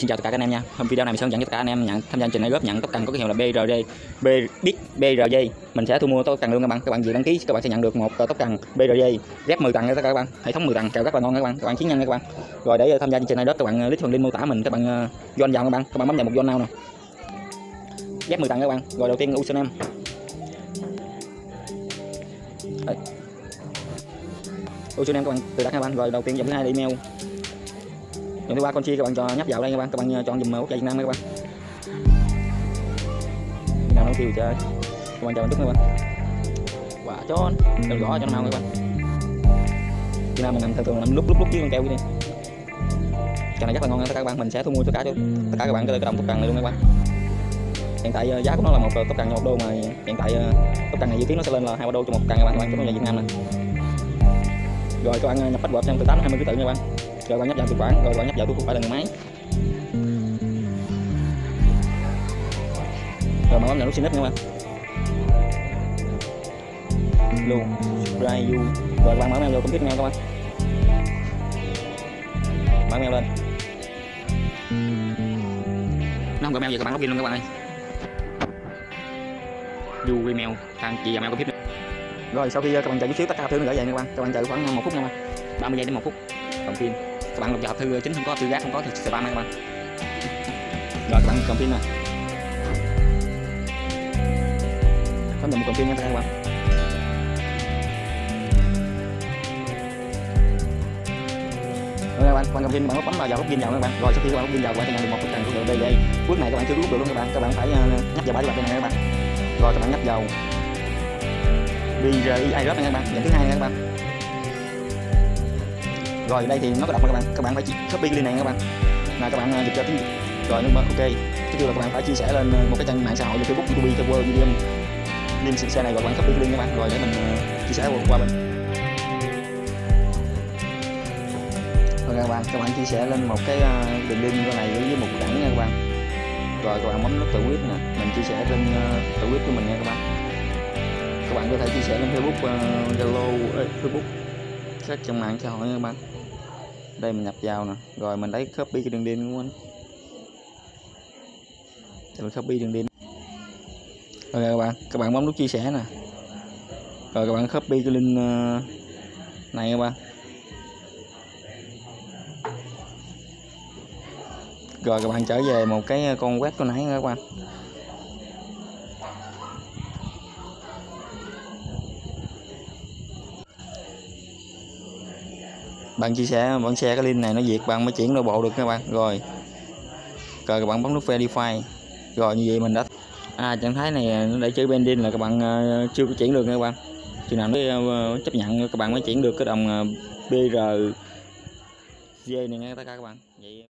Xin chào tất cả các anh em nha. Hôm video này mình sẽ hướng dẫn cho tất cả anh em nhận tham gia chương trình này góp nhận tốc cần có cái hiệu là BRD B Big BRD. Mình sẽ thu mua tốc cần luôn các bạn. Các bạn vừa đăng ký, các bạn sẽ nhận được một tóc tốc cần BRD ghép 10 tầng nha các bạn. Hệ thống 10 tầng, kẹo rất là ngon các bạn. Các bạn chiến nhân nha các bạn. Rồi để ờ, tham gia chương trình này đó các bạn ờ, click phần link mô tả mình, các bạn ờ, join vào các bạn. Các bạn bấm vào một join nào nè. ghép 10 tầng các bạn. Rồi đầu tiên username. Đấy. Các bạn tự đặt các bạn. Rồi đầu tiên dòng thứ hai là email dòng thứ ba con chia các bạn cho nhấp vào đây các bạn. Các bạn ờ, chọn dùm ờ, quốc gia Việt Nam các bạn. Việt Nam nó kêu chơi. Các bạn chọn trước các bạn. Quả chón đừng gõ cho nó mau các bạn. Việt Nam mình làm thường thường làm lúc lúc lúc với con keo đi. Cái này rất là ngon tất cả các bạn. Mình sẽ thu mua cho cả cho tất cả các bạn cái đồng tốc cần này luôn các bạn. Hiện tại ờ, giá của nó là một tốc cần một đô mà hiện tại ờ, cần này dự kiến nó sẽ lên là hai ba đô cho một cần các bạn. Các bạn chúng là Việt Nam này rồi các bạn nhập nhập password trong từ 8 20 ký tự nha các bạn rồi bạn nhấp vào tài khoản rồi bạn nhấp vào tôi phải là người máy. Rồi bạn bấm vào nút xin nha bạn luôn, subscribe you rồi bạn mở mail vô cũng biết mail các bạn mở mail lên. Nó không có mail gì, các bạn login luôn các bạn ơi. Du email thằng chị và mail có rồi, sau khi ờ, các bạn chờ chút xíu, tất cả thứ nó gửi về nha các bạn. Các bạn chờ khoảng ờ, một phút nha các bạn 30 giây đến một phút. Còn phim các bạn lục vào thư chính không có thư gác không có thì spam các bạn rồi các bạn cầm phim nè. Có một cầm pin nha các bạn. Rồi các bạn quan cầm pin bạn bấm vào vào pin vào các bạn. Rồi sau khi các bạn pin vào các bạn nhận được một cái cần của đây đây bước này các bạn chưa rút được luôn các bạn. Các bạn phải ờ, uh, nhấp vào các bạn này các bạn. Rồi các bạn nhấp vào BGI iRub nha các bạn. Nhận thứ hai nha các bạn rồi đây thì nó có đọc các bạn. Các bạn phải copy liên link này các bạn. Là các bạn à, dịch cho tiếng rồi nó ok. Cái kêu là các bạn phải chia sẻ lên à, một cái trang mạng xã hội như facebook youtube Twitter, medium. Link xe này và các bạn copy link các bạn. Rồi để mình à, chia sẻ qua bên. Rồi các bạn các bạn chia sẻ lên một cái đường link cái này với một cảnh nha các bạn. Rồi các bạn bấm nút tự quyết nè. Mình chia sẻ trên tự quyết của mình nha các bạn. Các bạn có thể chia sẻ lên facebook zalo uh, facebook các trang mạng xã hội nha các bạn đây mình nhập vào nè. Rồi mình lấy copy cái đường link của anh. Mình copy đường link rồi các bạn các bạn bấm nút chia sẻ nè. Rồi các bạn copy cái link ờ, này các bạn. Rồi các bạn trở về một cái ờ, con web của nãy các bạn. Bạn chia sẻ, bạn share cái link này, nó việc bạn mới chuyển nội bộ được các bạn. Rồi. Rồi, các bạn bấm nút verify. Rồi, như vậy mình đã à trạng thái này à, nó để chữ pending là các bạn à, chưa có chuyển được nha các bạn. Chừng nào nó à, chấp nhận, các bạn mới chuyển được cái đồng BR này nha tất cả các bạn. Vậy